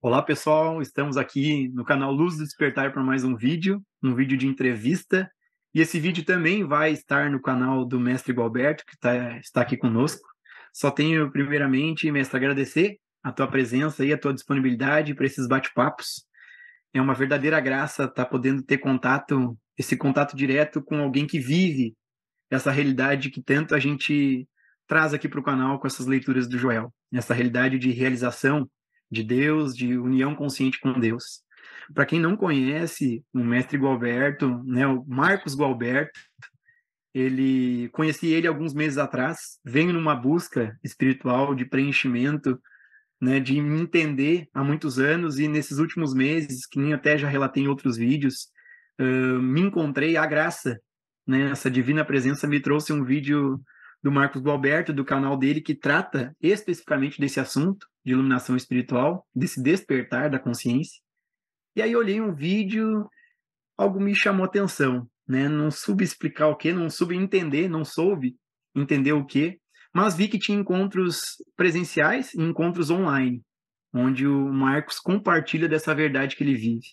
Olá pessoal, estamos aqui no canal Luz do Despertar para mais um vídeo, um vídeo de entrevista. E esse vídeo também vai estar no canal do Mestre Gualberto, que tá, está aqui conosco. Só tenho, primeiramente, mestre, agradecer a tua presença e a tua disponibilidade para esses bate-papos. É uma verdadeira graça estar tá podendo ter contato, esse contato direto com alguém que vive essa realidade que tanto a gente traz aqui para o canal com essas leituras do Joel. Essa realidade de realização de Deus, de união consciente com Deus. Para quem não conhece o mestre Gualberto, né, o Marcos Gualberto, ele conheci ele alguns meses atrás, venho numa busca espiritual de preenchimento, né, de me entender há muitos anos e nesses últimos meses, que nem até já relatei em outros vídeos, uh, me encontrei a graça, né, essa divina presença me trouxe um vídeo do Marcos Gualberto, do canal dele, que trata especificamente desse assunto de iluminação espiritual, desse despertar da consciência. E aí olhei um vídeo, algo me chamou atenção, né? Não soube explicar o que, não soube entender, não soube entender o que, mas vi que tinha encontros presenciais e encontros online, onde o Marcos compartilha dessa verdade que ele vive.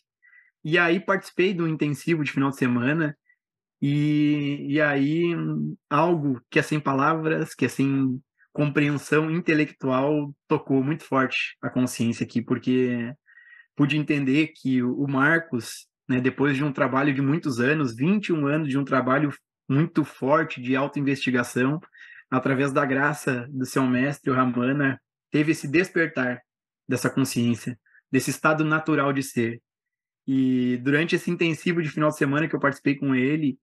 E aí participei do intensivo de final de semana e, e aí, algo que é sem palavras, que é sem compreensão intelectual, tocou muito forte a consciência aqui, porque pude entender que o Marcos, né, depois de um trabalho de muitos anos, 21 anos de um trabalho muito forte de autoinvestigação, através da graça do seu mestre, o Ramana, teve esse despertar dessa consciência, desse estado natural de ser. E durante esse intensivo de final de semana que eu participei com ele,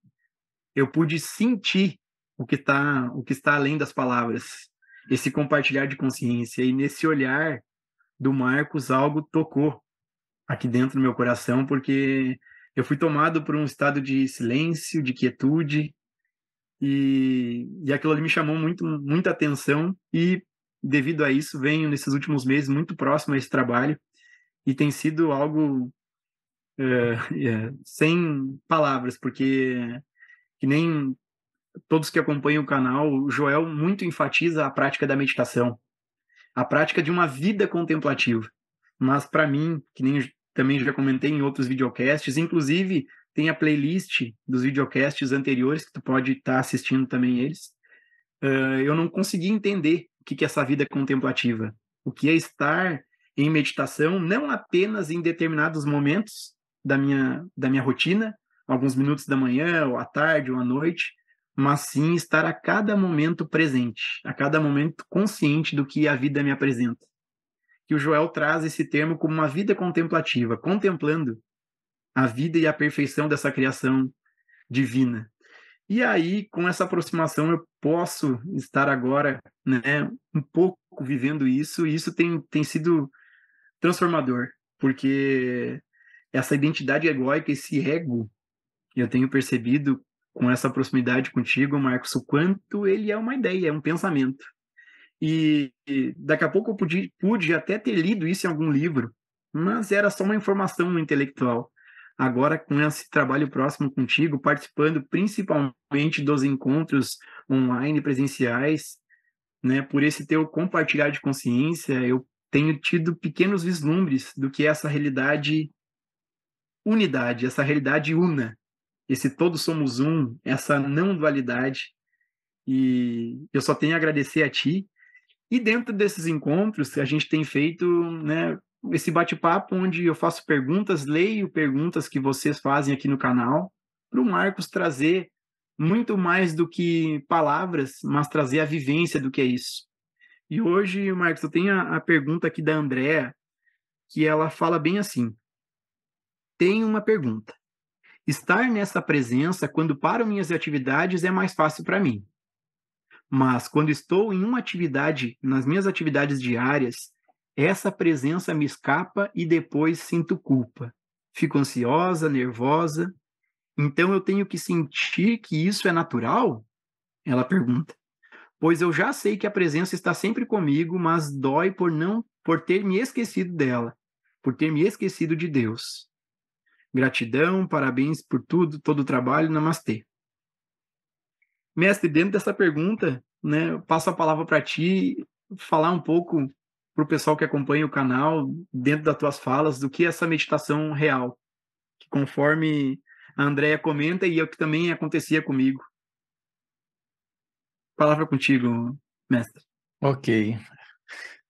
eu pude sentir o que está o que está além das palavras, esse compartilhar de consciência e nesse olhar do Marcos algo tocou aqui dentro do meu coração porque eu fui tomado por um estado de silêncio, de quietude e, e aquilo ali me chamou muito muita atenção e devido a isso venho nesses últimos meses muito próximo a esse trabalho e tem sido algo é, é, sem palavras porque que nem todos que acompanham o canal, o Joel muito enfatiza a prática da meditação, a prática de uma vida contemplativa. Mas para mim, que nem também já comentei em outros videocasts, inclusive tem a playlist dos videocasts anteriores que tu pode estar tá assistindo também eles. Uh, eu não consegui entender o que é essa vida contemplativa, o que é estar em meditação, não apenas em determinados momentos da minha da minha rotina, alguns minutos da manhã, ou à tarde, ou à noite, mas sim estar a cada momento presente, a cada momento consciente do que a vida me apresenta. Que o Joel traz esse termo como uma vida contemplativa, contemplando a vida e a perfeição dessa criação divina. E aí, com essa aproximação, eu posso estar agora, né, um pouco vivendo isso, e isso tem, tem sido transformador, porque essa identidade egóica, esse ego eu tenho percebido com essa proximidade contigo, Marcos, o quanto ele é uma ideia, é um pensamento. E, e daqui a pouco eu pude, pude até ter lido isso em algum livro, mas era só uma informação intelectual. Agora, com esse trabalho próximo contigo, participando principalmente dos encontros online presenciais, né, por esse teu compartilhar de consciência, eu tenho tido pequenos vislumbres do que é essa realidade unidade, essa realidade una, esse todos somos um, essa não dualidade. E eu só tenho a agradecer a ti. E dentro desses encontros, a gente tem feito né, esse bate-papo onde eu faço perguntas, leio perguntas que vocês fazem aqui no canal, para o Marcos trazer muito mais do que palavras, mas trazer a vivência do que é isso. E hoje, Marcos, eu tenho a, a pergunta aqui da Andrea, que ela fala bem assim: Tenho uma pergunta. Estar nessa presença quando paro minhas atividades é mais fácil para mim. Mas quando estou em uma atividade, nas minhas atividades diárias, essa presença me escapa e depois sinto culpa. Fico ansiosa, nervosa. Então eu tenho que sentir que isso é natural? Ela pergunta. Pois eu já sei que a presença está sempre comigo, mas dói por não por ter me esquecido dela, por ter me esquecido de Deus. Gratidão, parabéns por tudo, todo o trabalho, namastê. Mestre, dentro dessa pergunta, né, eu passo a palavra para ti, falar um pouco para o pessoal que acompanha o canal, dentro das tuas falas, do que é essa meditação real, que conforme a Andrea comenta e é o que também acontecia comigo. Palavra contigo, mestre. Ok.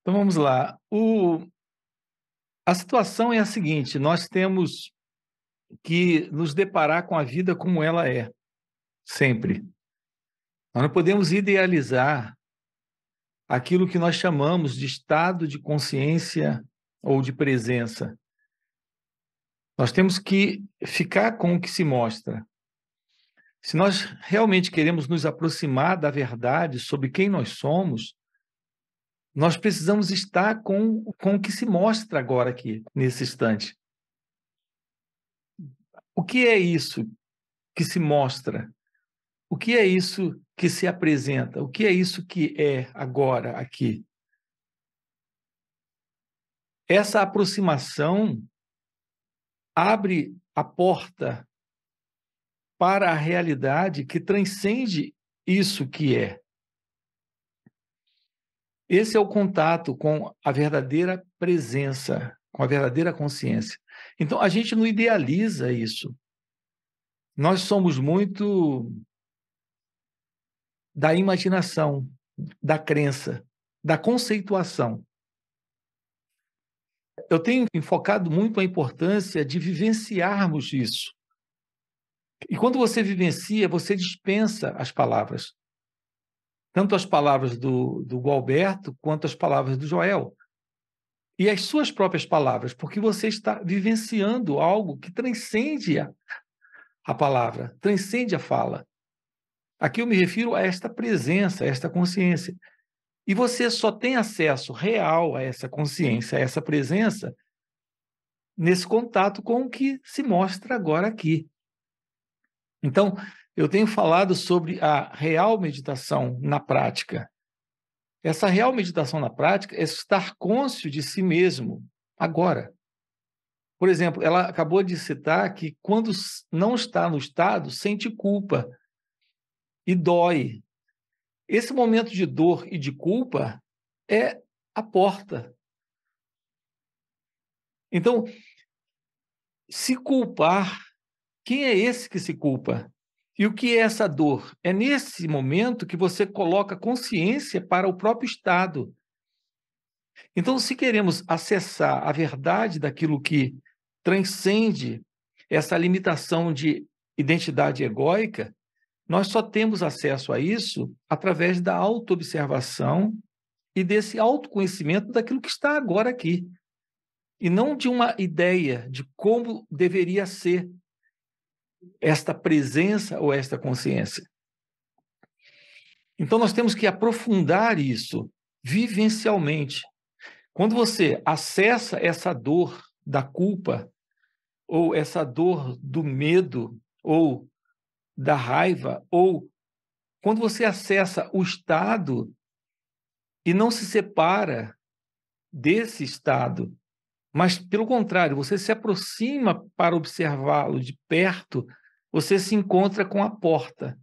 Então vamos lá. O... A situação é a seguinte: nós temos que nos deparar com a vida como ela é, sempre. Nós não podemos idealizar aquilo que nós chamamos de estado de consciência ou de presença. Nós temos que ficar com o que se mostra. Se nós realmente queremos nos aproximar da verdade sobre quem nós somos, nós precisamos estar com, com o que se mostra agora aqui, nesse instante. O que é isso que se mostra? O que é isso que se apresenta? O que é isso que é agora aqui? Essa aproximação abre a porta para a realidade que transcende isso que é. Esse é o contato com a verdadeira presença, com a verdadeira consciência. Então, a gente não idealiza isso. Nós somos muito da imaginação, da crença, da conceituação. Eu tenho enfocado muito a importância de vivenciarmos isso. E quando você vivencia, você dispensa as palavras. Tanto as palavras do, do Gualberto quanto as palavras do Joel. E as suas próprias palavras, porque você está vivenciando algo que transcende a, a palavra, transcende a fala. Aqui eu me refiro a esta presença, a esta consciência. E você só tem acesso real a essa consciência, a essa presença, nesse contato com o que se mostra agora aqui. Então, eu tenho falado sobre a real meditação na prática. Essa real meditação na prática é estar cônscio de si mesmo, agora. Por exemplo, ela acabou de citar que quando não está no estado, sente culpa e dói. Esse momento de dor e de culpa é a porta. Então, se culpar, quem é esse que se culpa? E o que é essa dor? É nesse momento que você coloca consciência para o próprio estado. Então, se queremos acessar a verdade daquilo que transcende essa limitação de identidade egóica, nós só temos acesso a isso através da autoobservação e desse autoconhecimento daquilo que está agora aqui. E não de uma ideia de como deveria ser esta presença ou esta consciência. Então, nós temos que aprofundar isso vivencialmente. Quando você acessa essa dor da culpa, ou essa dor do medo, ou da raiva, ou quando você acessa o estado e não se separa desse estado, mas pelo contrário, você se aproxima para observá-lo de perto, você se encontra com a porta,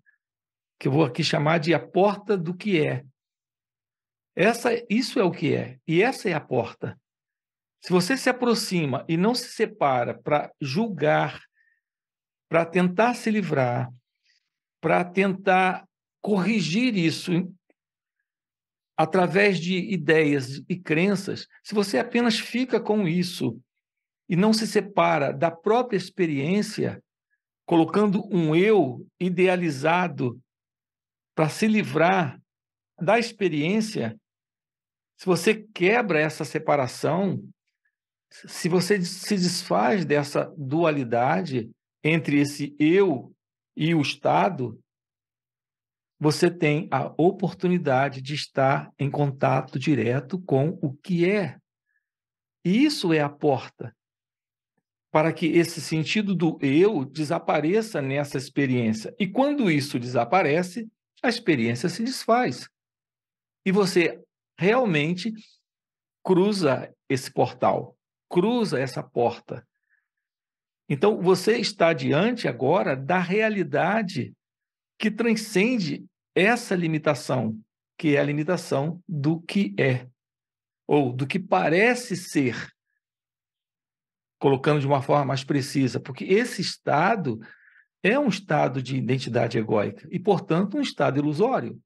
que eu vou aqui chamar de a porta do que é. Essa, isso é o que é, e essa é a porta. Se você se aproxima e não se separa para julgar, para tentar se livrar, para tentar corrigir isso através de ideias e crenças, se você apenas fica com isso e não se separa da própria experiência, colocando um eu idealizado para se livrar da experiência, se você quebra essa separação, se você se desfaz dessa dualidade entre esse eu e o Estado, você tem a oportunidade de estar em contato direto com o que é. E isso é a porta para que esse sentido do eu desapareça nessa experiência. E quando isso desaparece, a experiência se desfaz. E você realmente cruza esse portal, cruza essa porta então, você está diante agora da realidade que transcende essa limitação, que é a limitação do que é. ou do que parece ser, colocando de uma forma mais precisa, porque esse estado é um estado de identidade egóica e, portanto, um estado ilusório.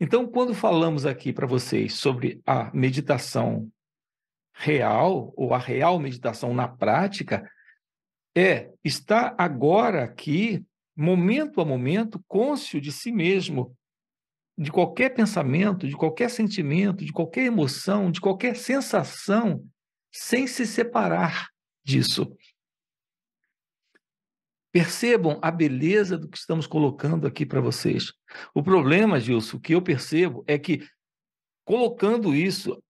Então, quando falamos aqui para vocês sobre a meditação real, ou a real meditação na prática, é estar agora aqui, momento a momento, cônscio de si mesmo, de qualquer pensamento, de qualquer sentimento, de qualquer emoção, de qualquer sensação, sem se separar disso. Percebam a beleza do que estamos colocando aqui para vocês. O problema, Gilson, que eu percebo é que colocando isso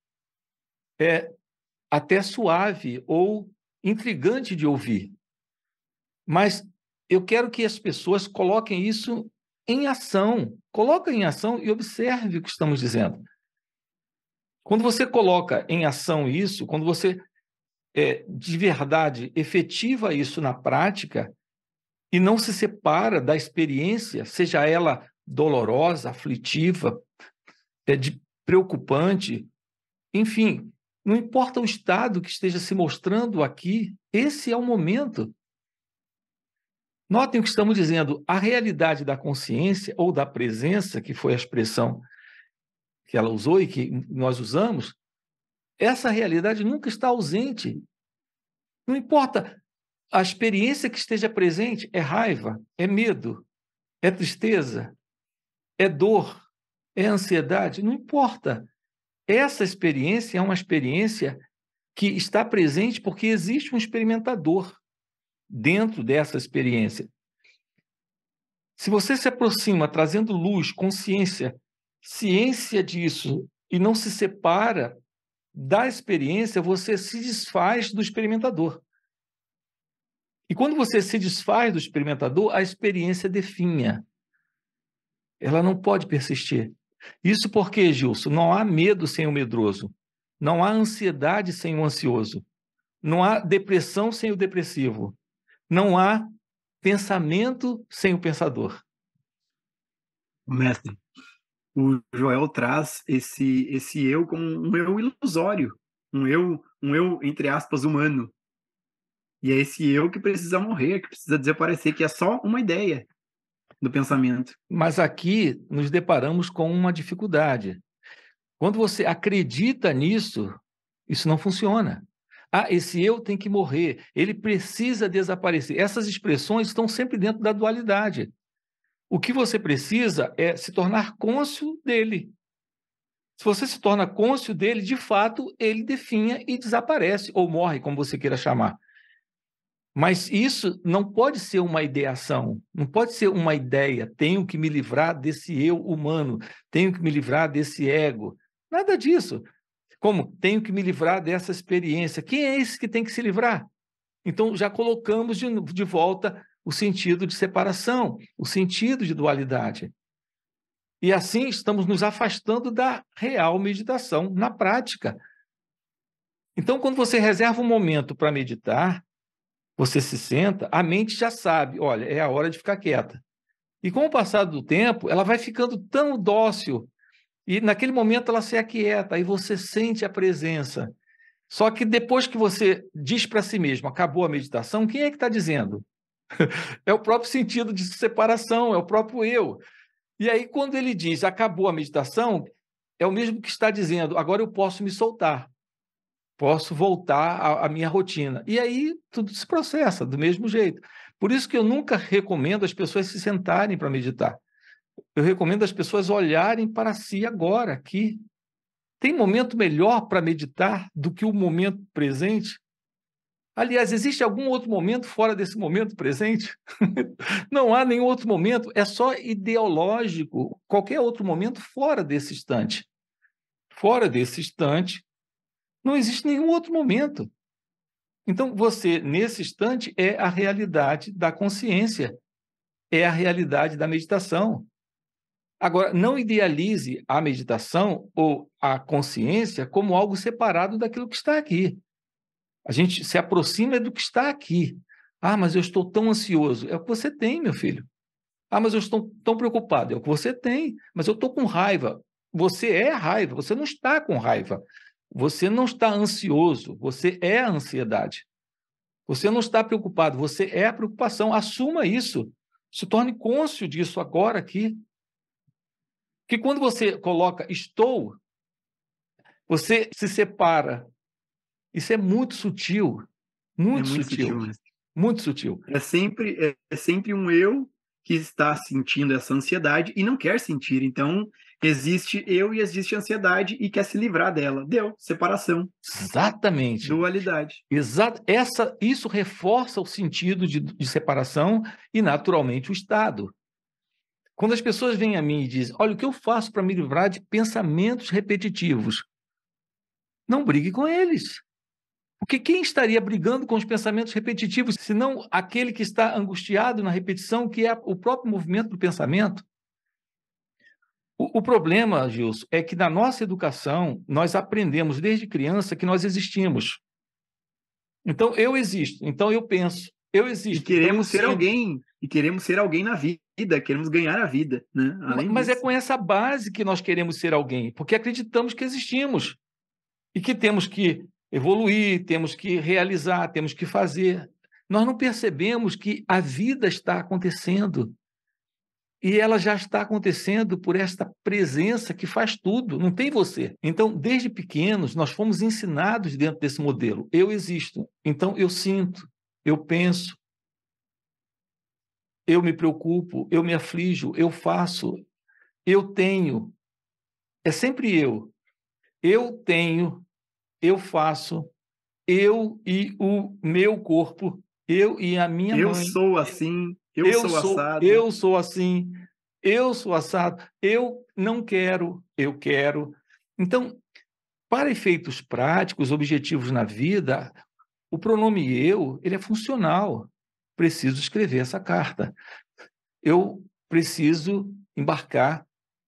é até suave ou intrigante de ouvir. Mas eu quero que as pessoas coloquem isso em ação. Coloquem em ação e observe o que estamos dizendo. Quando você coloca em ação isso, quando você é, de verdade efetiva isso na prática, e não se separa da experiência, seja ela dolorosa, aflitiva, é de preocupante, enfim, não importa o estado que esteja se mostrando aqui, esse é o momento. Notem o que estamos dizendo, a realidade da consciência ou da presença, que foi a expressão que ela usou e que nós usamos, essa realidade nunca está ausente. Não importa a experiência que esteja presente é raiva, é medo, é tristeza, é dor, é ansiedade, não importa. Essa experiência é uma experiência que está presente porque existe um experimentador dentro dessa experiência. Se você se aproxima trazendo luz, consciência, ciência disso e não se separa da experiência, você se desfaz do experimentador. E quando você se desfaz do experimentador, a experiência definha. Ela não pode persistir. Isso porque, Gilson, não há medo sem o medroso. Não há ansiedade sem o ansioso. Não há depressão sem o depressivo. Não há pensamento sem o pensador. Mestre, o Joel traz esse esse eu como um eu ilusório, um eu, um eu entre aspas humano, e é esse eu que precisa morrer, que precisa desaparecer, que é só uma ideia do pensamento. Mas aqui nos deparamos com uma dificuldade. Quando você acredita nisso, isso não funciona. Ah, esse eu tem que morrer, ele precisa desaparecer. Essas expressões estão sempre dentro da dualidade. O que você precisa é se tornar cônscio dele. Se você se torna cônscio dele, de fato, ele definha e desaparece, ou morre, como você queira chamar. Mas isso não pode ser uma ideação, não pode ser uma ideia. Tenho que me livrar desse eu humano, tenho que me livrar desse ego. Nada disso. Como tenho que me livrar dessa experiência. Quem é esse que tem que se livrar? Então já colocamos de, de volta o sentido de separação, o sentido de dualidade. E assim estamos nos afastando da real meditação na prática. Então, quando você reserva um momento para meditar, você se senta, a mente já sabe, olha, é a hora de ficar quieta. E com o passar do tempo, ela vai ficando tão dócil, e naquele momento ela se aquieta, aí você sente a presença. Só que depois que você diz para si mesmo, acabou a meditação, quem é que está dizendo? é o próprio sentido de separação, é o próprio eu. E aí, quando ele diz acabou a meditação, é o mesmo que está dizendo, agora eu posso me soltar posso voltar à, à minha rotina. E aí tudo se processa do mesmo jeito. Por isso que eu nunca recomendo as pessoas se sentarem para meditar. Eu recomendo as pessoas olharem para si agora, aqui. Tem momento melhor para meditar do que o momento presente? Aliás, existe algum outro momento fora desse momento presente? Não há nenhum outro momento, é só ideológico, qualquer outro momento fora desse instante. Fora desse instante, não existe nenhum outro momento. Então, você, nesse instante, é a realidade da consciência, é a realidade da meditação. Agora, não idealize a meditação ou a consciência como algo separado daquilo que está aqui. A gente se aproxima do que está aqui. Ah, mas eu estou tão ansioso. É o que você tem, meu filho. Ah, mas eu estou tão preocupado. É o que você tem. Mas eu estou com raiva. você é raiva, você não está com raiva. Você não está ansioso, você é a ansiedade. Você não está preocupado, você é a preocupação. Assuma isso. Se torne cônscio disso agora aqui. Que quando você coloca estou, você se separa. Isso é muito sutil. Muito, é muito sutil. sutil muito sutil. É sempre, é, é sempre um eu que está sentindo essa ansiedade e não quer sentir. Então, existe eu e existe ansiedade e quer se livrar dela. Deu, separação. Exatamente. Dualidade. Exato. Essa, isso reforça o sentido de, de separação e, naturalmente, o Estado. Quando as pessoas vêm a mim e dizem: Olha, o que eu faço para me livrar de pensamentos repetitivos? Não brigue com eles. Porque quem estaria brigando com os pensamentos repetitivos, senão aquele que está angustiado na repetição, que é o próprio movimento do pensamento? O, o problema, Gilson, é que na nossa educação, nós aprendemos desde criança que nós existimos. Então, eu existo, então eu penso, eu existo. E queremos então ser alguém, e queremos ser alguém na vida, queremos ganhar a vida. Né? Além Mas é disso. é com essa base que nós queremos ser alguém, porque acreditamos que existimos e que temos que evoluir, temos que realizar, temos que fazer. Nós não percebemos que a vida está acontecendo. E ela já está acontecendo por esta presença que faz tudo, não tem você. Então, desde pequenos, nós fomos ensinados dentro desse modelo. Eu existo, então eu sinto, eu penso, eu me preocupo, eu me aflijo, eu faço, eu tenho. É sempre eu. Eu tenho, eu faço, eu e o meu corpo, eu e a minha eu mãe. Eu sou assim, eu, eu sou, sou assado. Eu sou assim, eu sou assado, eu não quero, eu quero. Então, para efeitos práticos, objetivos na vida, o pronome eu, ele é funcional. Preciso escrever essa carta. Eu preciso embarcar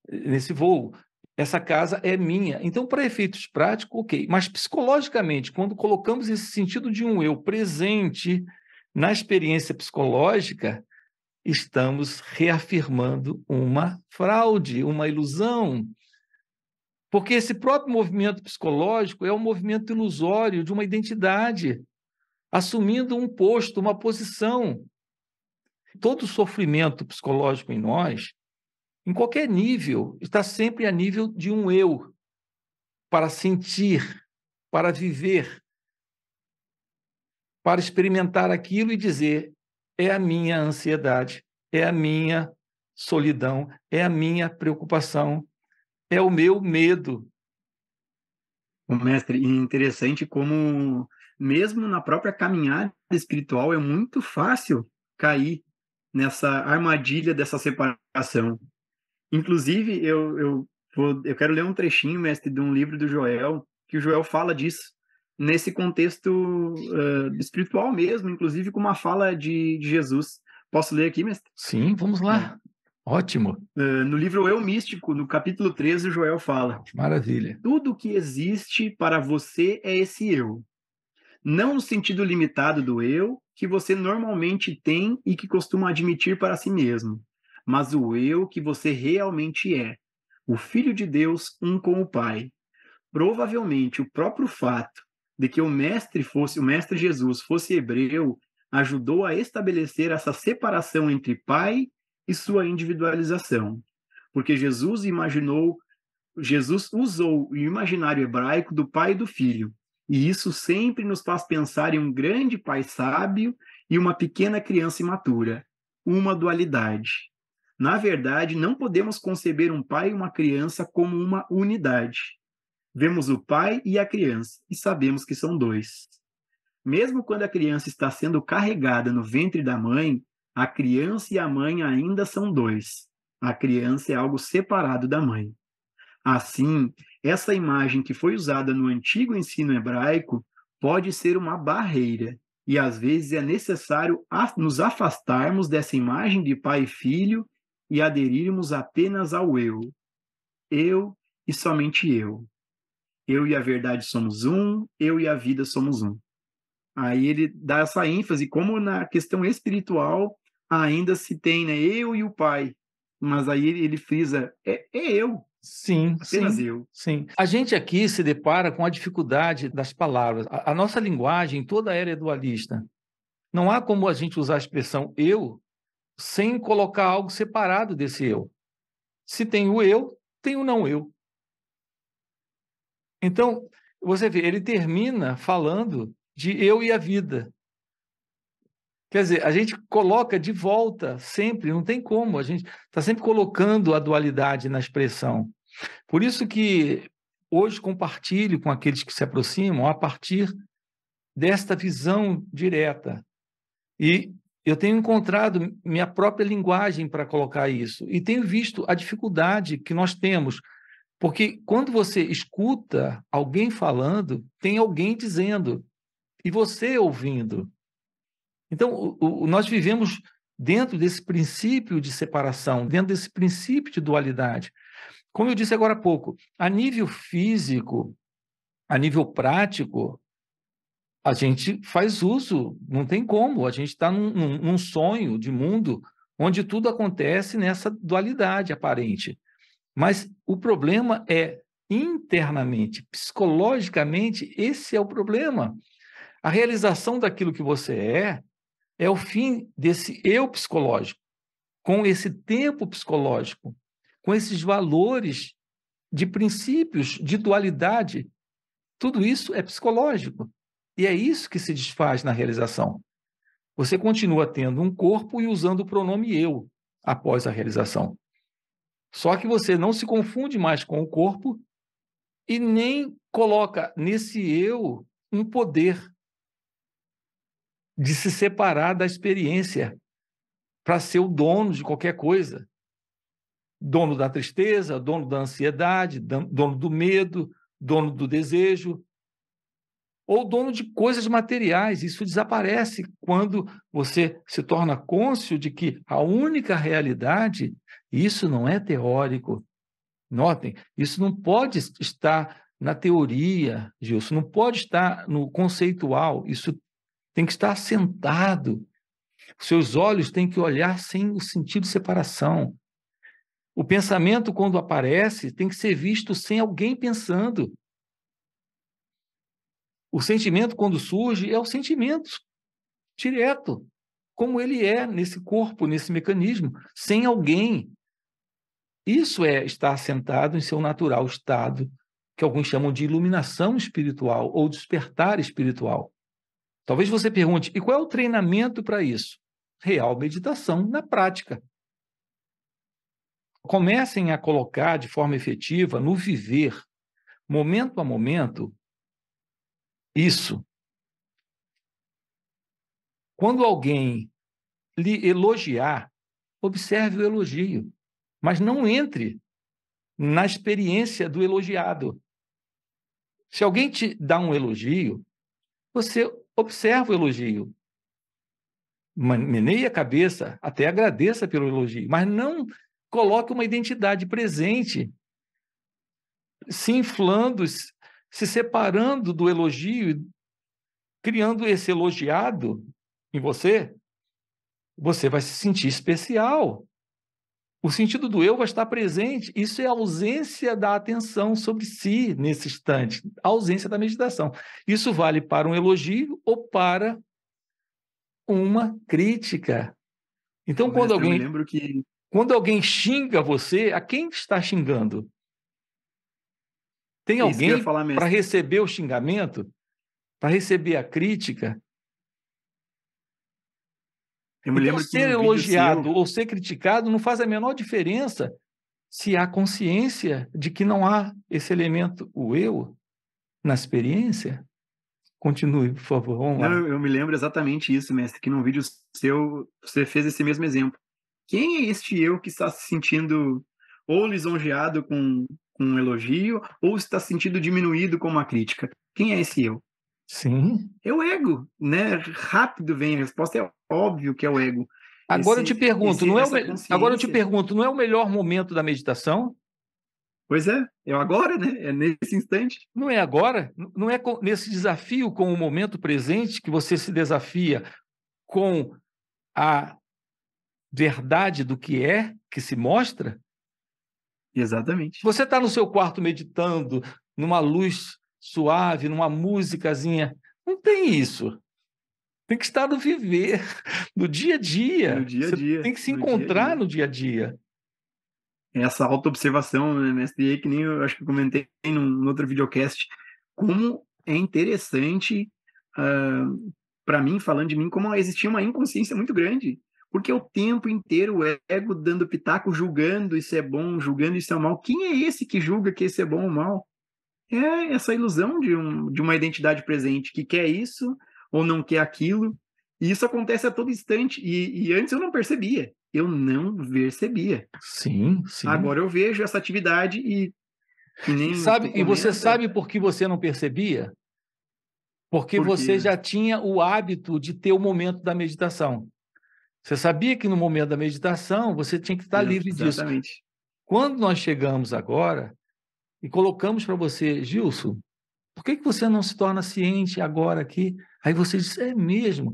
nesse voo essa casa é minha. Então, para efeitos práticos, ok. Mas psicologicamente, quando colocamos esse sentido de um eu presente na experiência psicológica, estamos reafirmando uma fraude, uma ilusão. Porque esse próprio movimento psicológico é um movimento ilusório de uma identidade, assumindo um posto, uma posição. Todo sofrimento psicológico em nós em qualquer nível, está sempre a nível de um eu, para sentir, para viver, para experimentar aquilo e dizer: é a minha ansiedade, é a minha solidão, é a minha preocupação, é o meu medo. O mestre, interessante como mesmo na própria caminhada espiritual é muito fácil cair nessa armadilha dessa separação. Inclusive, eu, eu, vou, eu quero ler um trechinho, mestre, de um livro do Joel, que o Joel fala disso, nesse contexto uh, espiritual mesmo, inclusive com uma fala de, de, Jesus. Posso ler aqui, mestre? Sim, vamos lá. É. Ótimo. Uh, no livro Eu Místico, no capítulo 13, o Joel fala: Maravilha. Tudo que existe para você é esse eu. Não no sentido limitado do eu que você normalmente tem e que costuma admitir para si mesmo, mas o eu que você realmente é, o Filho de Deus, um com o Pai. Provavelmente o próprio fato de que o mestre fosse o mestre Jesus fosse hebreu ajudou a estabelecer essa separação entre pai e sua individualização. Porque Jesus imaginou, Jesus usou o imaginário hebraico do pai e do filho. E isso sempre nos faz pensar em um grande pai sábio e uma pequena criança imatura, uma dualidade. Na verdade, não podemos conceber um pai e uma criança como uma unidade. Vemos o pai e a criança e sabemos que são dois. Mesmo quando a criança está sendo carregada no ventre da mãe, a criança e a mãe ainda são dois. A criança é algo separado da mãe. Assim, essa imagem que foi usada no antigo ensino hebraico pode ser uma barreira, e às vezes é necessário nos afastarmos dessa imagem de pai e filho e aderirmos apenas ao eu. Eu e somente eu. Eu e a verdade somos um, eu e a vida somos um. Aí ele dá essa ênfase, como na questão espiritual ainda se tem, né? Eu e o Pai. Mas aí ele, frisa, é, é eu, Sim, Apenas sim, eu. sim. A gente aqui se depara com a dificuldade das palavras. A, a nossa linguagem toda ela é dualista. Não há como a gente usar a expressão eu sem colocar algo separado desse eu. Se tem o eu, tem o não eu. Então, você vê, ele termina falando de eu e a vida. Quer dizer, a gente coloca de volta sempre, não tem como, a gente está sempre colocando a dualidade na expressão. Por isso que hoje compartilho com aqueles que se aproximam a partir desta visão direta. E eu tenho encontrado minha própria linguagem para colocar isso e tenho visto a dificuldade que nós temos, porque quando você escuta alguém falando, tem alguém dizendo e você ouvindo. Então, o, o, nós vivemos dentro desse princípio de separação, dentro desse princípio de dualidade. Como eu disse agora há pouco, a nível físico, a nível prático, a gente faz uso, não tem como, a gente está num, num, num sonho de mundo onde tudo acontece nessa dualidade aparente. Mas o problema é internamente, psicologicamente, esse é o problema. A realização daquilo que você é é o fim desse eu psicológico, com esse tempo psicológico, com esses valores de princípios de dualidade. Tudo isso é psicológico. E é isso que se desfaz na realização. Você continua tendo um corpo e usando o pronome eu após a realização. Só que você não se confunde mais com o corpo e nem coloca nesse eu um poder de se separar da experiência para ser o dono de qualquer coisa. Dono da tristeza, dono da ansiedade, dono do medo, dono do desejo, ou dono de coisas materiais. Isso desaparece quando você se torna cônscio de que a única realidade, isso não é teórico. Notem, isso não pode estar na teoria, Gilson, não pode estar no conceitual, isso tem que estar sentado. Seus olhos têm que olhar sem o sentido de separação. O pensamento, quando aparece, tem que ser visto sem alguém pensando. O sentimento, quando surge, é o sentimento direto, como ele é nesse corpo, nesse mecanismo, sem alguém. Isso é estar sentado em seu natural estado, que alguns chamam de iluminação espiritual ou despertar espiritual. Talvez você pergunte: e qual é o treinamento para isso? Real meditação na prática. Comecem a colocar de forma efetiva, no viver, momento a momento, isso. Quando alguém lhe elogiar, observe o elogio, mas não entre na experiência do elogiado. Se alguém te dá um elogio, você observa o elogio. Meneie a cabeça, até agradeça pelo elogio, mas não coloque uma identidade presente, se inflando, se separando do elogio, criando esse elogiado em você, você vai se sentir especial. O sentido do eu vai estar presente. Isso é a ausência da atenção sobre si nesse instante, a ausência da meditação. Isso vale para um elogio ou para uma crítica. Então, Mas quando alguém que quando alguém xinga você, a quem está xingando? Tem alguém para receber o xingamento, para receber a crítica? Eu me então, lembro ser elogiado seu... ou ser criticado não faz a menor diferença se há consciência de que não há esse elemento, o eu, na experiência. Continue, por favor. Vamos lá. Não, eu me lembro exatamente isso, mestre, que num vídeo seu você fez esse mesmo exemplo. Quem é este eu que está se sentindo ou lisonjeado com, com um elogio ou está se sentindo diminuído com uma crítica? Quem é esse eu? Sim. É o ego, né? Rápido vem a resposta, é óbvio que é o ego. Agora esse, eu te pergunto, não é o agora eu te pergunto, não é o melhor momento da meditação? Pois é, é agora, né? É nesse instante. Não é agora? Não é nesse desafio com o momento presente que você se desafia com a verdade do que é, que se mostra? Exatamente. Você está no seu quarto meditando, numa luz suave, numa músicazinha. Não tem isso. Tem que estar no viver, no dia a dia. No dia a Você dia. tem que se no encontrar dia dia. no dia a dia. Essa autoobservação, né, mestre? Aí, que nem eu acho que eu comentei num, num outro videocast, como é interessante, para mim, falando de mim, como existia uma inconsciência muito grande. Porque o tempo inteiro o ego dando pitaco, julgando isso é bom, julgando isso é mal. Quem é esse que julga que isso é bom ou mal? É essa ilusão de, um, de uma identidade presente que quer isso ou não quer aquilo. E isso acontece a todo instante. E, e antes eu não percebia. Eu não percebia. Sim, sim. Agora eu vejo essa atividade e. nem Sabe, e você sabe por que você não percebia? Porque Por você já tinha o hábito de ter o momento da meditação. Você sabia que no momento da meditação você tinha que estar é, livre disso. Exatamente. Quando nós chegamos agora e colocamos para você, Gilson, por que, que você não se torna ciente agora aqui? Aí você diz, é mesmo.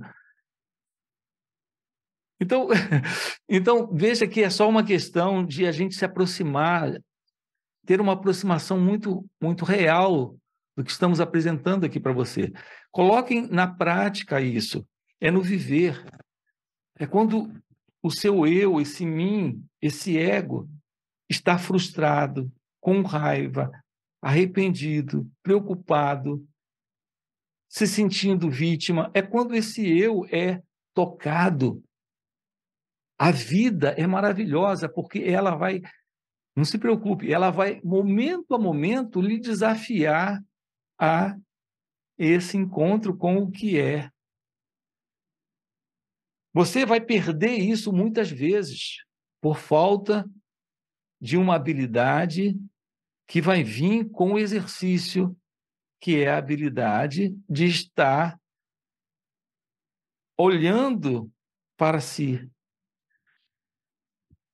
Então, então, veja que é só uma questão de a gente se aproximar, ter uma aproximação muito, muito real do que estamos apresentando aqui para você. Coloquem na prática isso. É no viver. É quando o seu eu, esse mim, esse ego, está frustrado, com raiva, arrependido, preocupado, se sentindo vítima. É quando esse eu é tocado. A vida é maravilhosa porque ela vai, não se preocupe, ela vai, momento a momento, lhe desafiar a esse encontro com o que é. Você vai perder isso muitas vezes por falta de uma habilidade que vai vir com o exercício, que é a habilidade de estar olhando para si.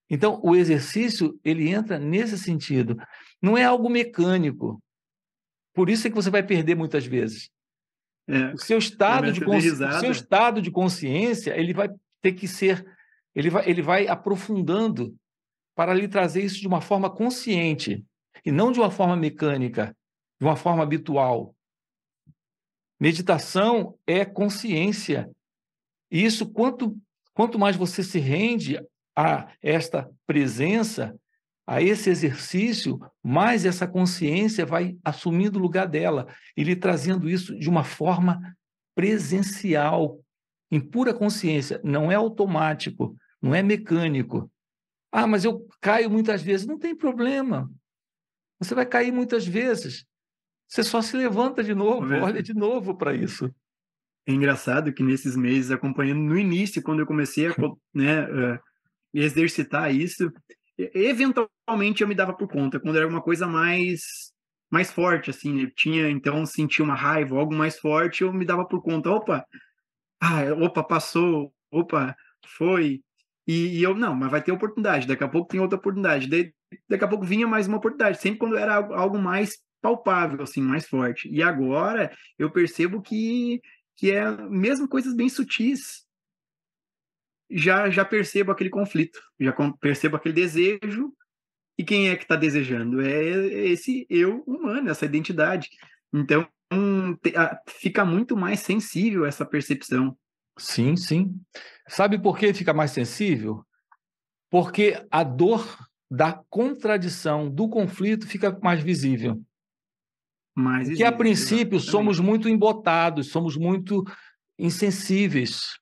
Então, o exercício, ele entra nesse sentido. Não é algo mecânico. Por isso é que você vai perder muitas vezes. É, O seu estado, de o seu estado de consciência, ele vai ter que ser, ele vai, ele vai aprofundando para lhe trazer isso de uma forma consciente e não de uma forma mecânica, de uma forma habitual. Meditação é consciência. E isso, quanto, quanto mais você se rende a esta presença, a esse exercício, mais essa consciência vai assumindo o lugar dela e lhe trazendo isso de uma forma presencial, em pura consciência. Não é automático, não é mecânico. Ah, mas eu caio muitas vezes. Não tem problema. Você vai cair muitas vezes. Você só se levanta de novo, É. olha de novo para isso. É engraçado que nesses meses, acompanhando no início, quando eu comecei a né, eh, exercitar isso, eventualmente eu me dava por conta, quando era uma coisa mais mais forte, assim, eu tinha, então, sentia uma raiva, algo mais forte, eu me dava por conta, opa, ah, opa, passou, opa, foi, e, e eu, não, mas vai ter oportunidade, daqui a pouco tem outra oportunidade, daí, daqui a pouco vinha mais uma oportunidade, sempre quando era algo, algo mais palpável, assim, mais forte, e agora eu percebo que que é mesmo coisas bem sutis. Já já percebo aquele conflito, já percebo aquele desejo. E quem é que está desejando? É esse eu humano, essa identidade. Então fica muito mais sensível essa percepção. Sim, sim. Sabe por que fica mais sensível? Porque a dor da contradição, do conflito, fica mais visível. Mais Porque, a princípio, exatamente. somos muito embotados, somos muito insensíveis.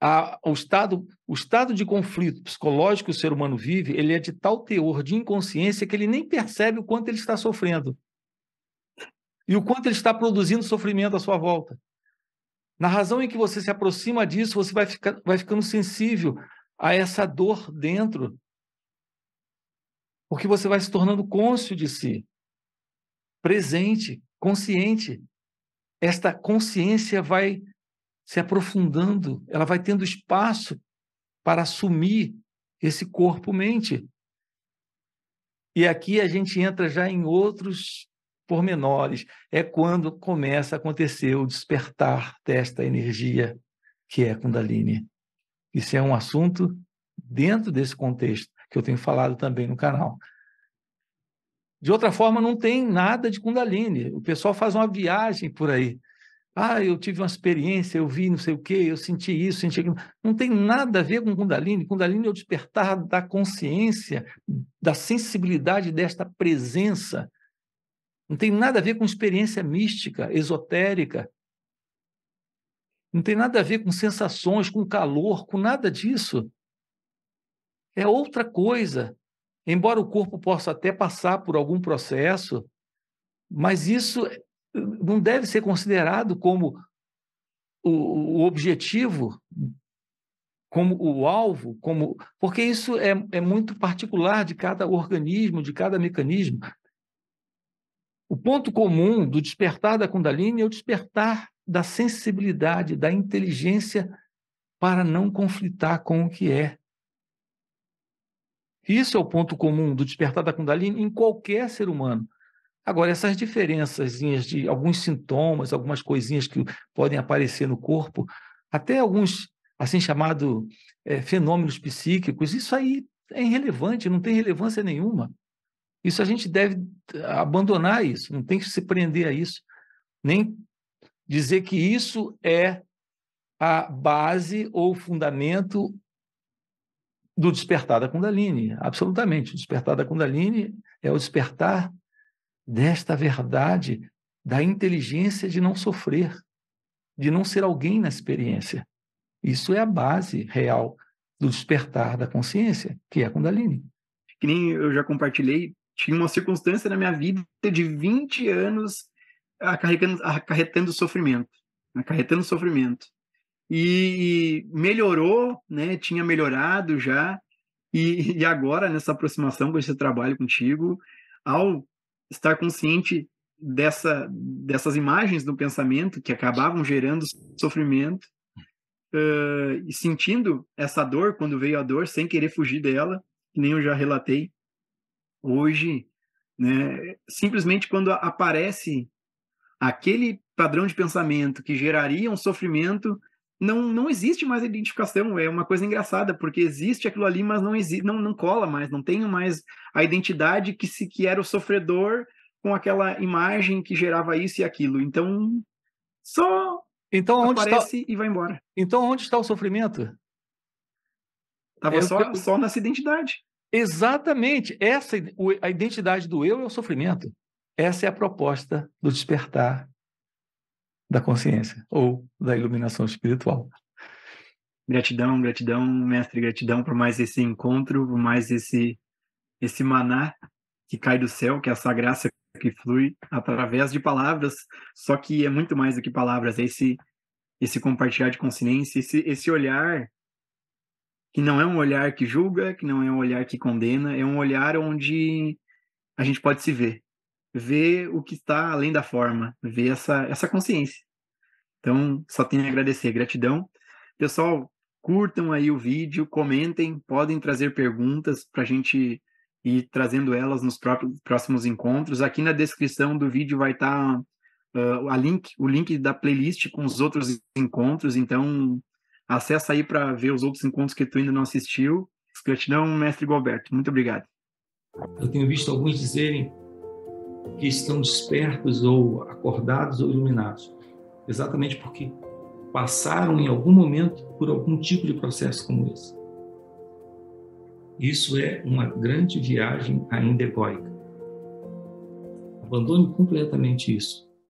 A- o, estado, o estado de conflito psicológico que o ser humano vive, ele é de tal teor de inconsciência que ele nem percebe o quanto ele está sofrendo. E o quanto ele está produzindo sofrimento à sua volta. Na razão em que você se aproxima disso, você vai, ficar, vai ficando sensível a essa dor dentro. Porque você vai se tornando cônscio de si presente, consciente. Esta consciência vai se aprofundando, ela vai tendo espaço para assumir esse corpo-mente. E aqui a gente entra já em outros pormenores. É quando começa a acontecer o despertar desta energia que é Kundalini. Isso é um assunto dentro desse contexto que eu tenho falado também no canal. De outra forma, não tem nada de Kundalini. O pessoal faz uma viagem por aí. Ah, eu tive uma experiência, eu vi não sei o quê, eu senti isso, senti aquilo. Não tem nada a ver com Kundalini. Kundalini é o despertar da consciência, da sensibilidade desta presença. Não tem nada a ver com experiência mística, esotérica. Não tem nada a ver com sensações, com calor, com nada disso. É outra coisa. Embora o corpo possa até passar por algum processo, mas isso não deve ser considerado como o, o objetivo, como o alvo, como porque isso é, é muito particular de cada organismo, de cada mecanismo. O ponto comum do despertar da Kundalini é o despertar da sensibilidade, da inteligência para não conflitar com o que é. Isso é o ponto comum do despertar da Kundalini em qualquer ser humano. Agora, essas diferenças de alguns sintomas, algumas coisinhas que podem aparecer no corpo, até alguns, assim chamado é, fenômenos psíquicos, isso aí é irrelevante, não tem relevância nenhuma. Isso a gente deve abandonar isso, não tem que se prender a isso, nem dizer que isso é a base ou fundamento do despertar da Kundalini. Absolutamente. O despertar da Kundalini é o despertar desta verdade da inteligência de não sofrer, de não ser alguém na experiência. Isso é a base real do despertar da consciência, que é a Kundalini. Que nem eu já compartilhei, tinha uma circunstância na minha vida de 20 anos acarretando, acarretando sofrimento, acarretando sofrimento. E melhorou, né? Tinha melhorado já, e, e agora, nessa aproximação com esse trabalho contigo, ao estar consciente dessa, dessas imagens do pensamento que acabavam gerando sofrimento uh, e sentindo essa dor quando veio a dor, sem querer fugir dela, que nem eu já relatei. Hoje, né, simplesmente quando aparece aquele padrão de pensamento que geraria um sofrimento, não, não existe mais identificação. É uma coisa engraçada, porque existe aquilo ali, mas não existe, não, não cola mais, não tem mais a identidade que se que era o sofredor com aquela imagem que gerava isso e aquilo. Então, só então, onde aparece está... e vai embora. Então, onde está o sofrimento? Estava é só, só nessa identidade. Exatamente. Essa, a identidade do eu é o sofrimento. Essa é a proposta do despertar da consciência ou da iluminação espiritual. Gratidão, gratidão, mestre, gratidão por mais esse encontro, por mais esse esse maná que cai do céu, que é essa graça que flui através de palavras, só que é muito mais do que palavras, é esse esse compartilhar de consciência, esse esse olhar que não é um olhar que julga, que não é um olhar que condena, é um olhar onde a gente pode se ver, ver o que está além da forma, ver essa, essa consciência. Então, só tenho a agradecer, gratidão. Pessoal, curtam aí o vídeo, comentem, podem trazer perguntas para a gente ir trazendo elas nos próprios, próximos encontros. Aqui na descrição do vídeo vai estar tá, uh, link, o link da playlist com os outros encontros, então acessa aí para ver os outros encontros que tu ainda não assistiu. Gratidão, mestre Gilberto. Muito obrigado. Eu tenho visto alguns dizerem que estão despertos ou acordados ou iluminados, exatamente porque passaram em algum momento por algum tipo de processo como esse. Isso é uma grande viagem ainda egóica. Abandone completamente isso.